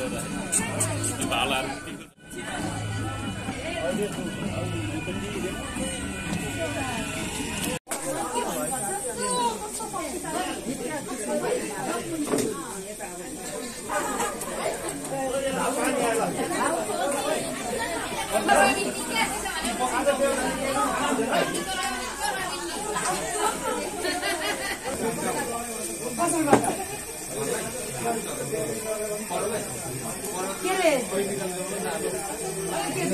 यतिमै आमा लै Ayo, that's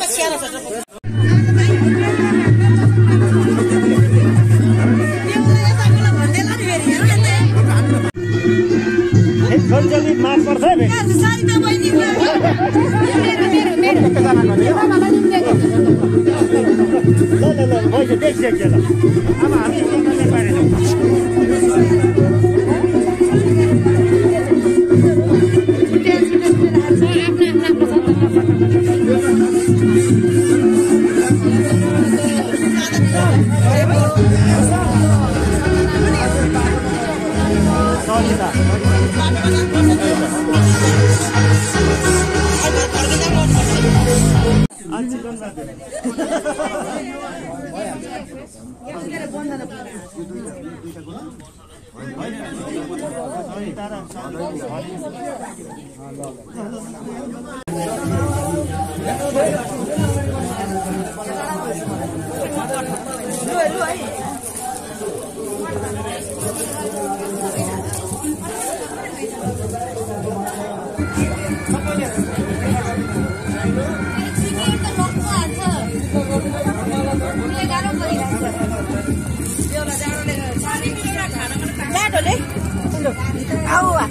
त स्याहार छ सञ्चालित माग पर्छ है फेरि। ल ल ल भइसक्यो देखिसक्यो ल अब हामी सञ्चालित पारेछौँ सरिता आज चिकन เอาอะ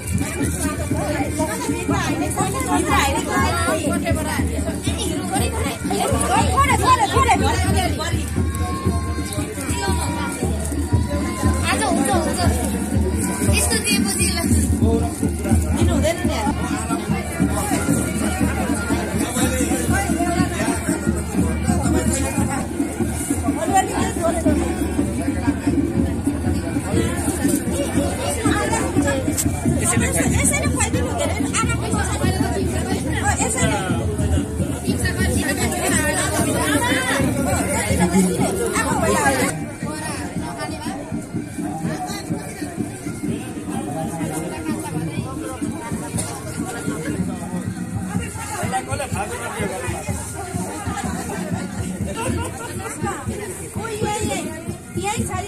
यही छ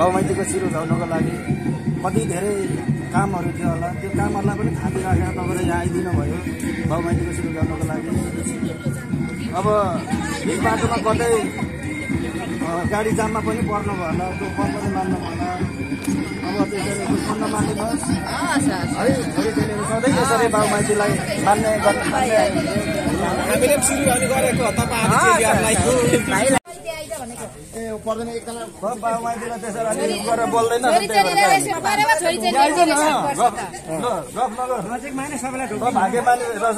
बाउमाइतीको सिरु गाउनको लागि कति धेरै कामहरू थियो होला। त्यो कामहरूलाई पनि थापी राखेर तपाईँले यहाँ आइदिनु भयो बाउमाइतीको सिरु गाउनको लागि। अब बिच बाटोमा कतै गाडी जाममा पनि पर्नु भयो होला त्यो पनि मान्नु होला अब त्यसरी दुःख नमानिनुहोस् है छोरी चेलीहरू सधैँ यसरी बाउमाइतीलाई मान्ने गर्ने हामीले पनि सुरु गर्ने गरेको तपाईँहरूलाई ए पर्दैन एकजना त्यसरी गरेर बोल्दैन रहेछ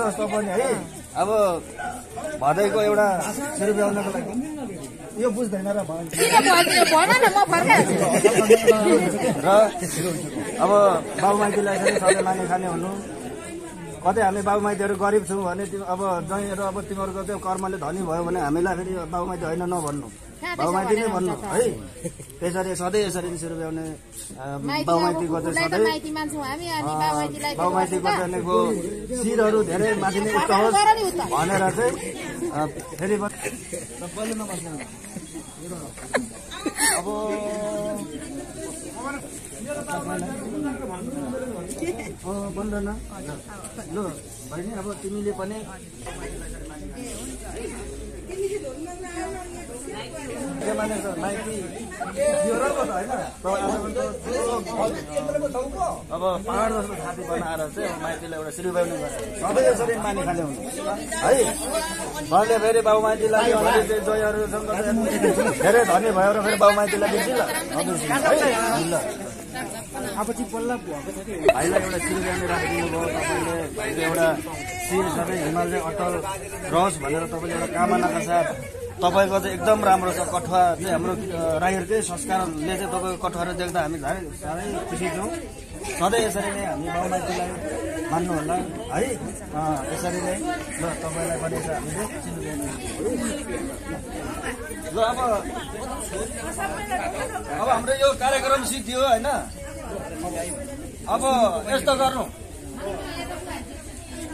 जस्तो पनि है। अब भदैको एउटा सिरु ब्याउनको लागि। यो बुझ्दैन र र अब बाबुमाइतीलाई चाहिँ सधैँ माने खाने हुनु। कतै हामी बाबुमाइतीहरू गरिब छौँ भने अब जहीँहरू अब तिमीहरूको त्यो कर्मले धनी भयो भने हामीलाई फेरि बाबुमाइती होइन नभन्नु। बाबुमाइती नै भन्नु है? त्यसरी सधैँ यसरी नै सुरुब्याउने बाबुमाइतीको चाहिँ उसलाई त सधैँ माइती मान्छौँ हामी अनि बाबुमाइतीलाई बाबुमाइतीको त्यहाँदेखिको शिरहरू धेरै माथि नै उच्च होस् भनेर चाहिँ फेरि। अब बन्दैन ल बहिनी अब तिमीले पनि अब पहाड जस्तो छाती बनाएर चाहिँ माइतीलाई एउटा श्रीबाउने सधैँ यसरी माने खाले हुन्छ। है? घरले फेरि बाउ माइतीलाई धेरै धनी भयो र फेरि बाउ माइतीलाई बिर्सि ल ल अब चाहिँ बल्ल भाइलाई एउटा श्रीबाउने राखिदिनु भयो तपाईँले भाइको एउटा शिर सबै हिमाल चाहिँ अटल रहोस् भनेर तपाईँले एउटा कामनाका साथ तपाईँको चाहिँ एकदम राम्रो छ कठुवा चाहिँ हाम्रो राईहरूकै संस्कारले चाहिँ तपाईँको कठुवाहरू देख्दा हामी साह्रै साह्रै खुसी छौँ। सधैँ यसरी नै हामी बाबुमाइतीलाई मान्नु होला है यसरी नै ल तपाईँलाई पनि हामीले ल अब अब हाम्रो यो कार्यक्रम सिद्धियो होइन? अब यस्तो गर्नु खोइ खटी गर्नु न त।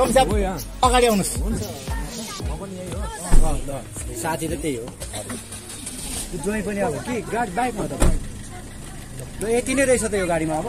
Ah. अगाडि आउनुहोस्। साथी त त्यही हो। जोइ पनि अब कि गाडी बाइकमा त यति नै रहेछ त यो गाडीमा अब।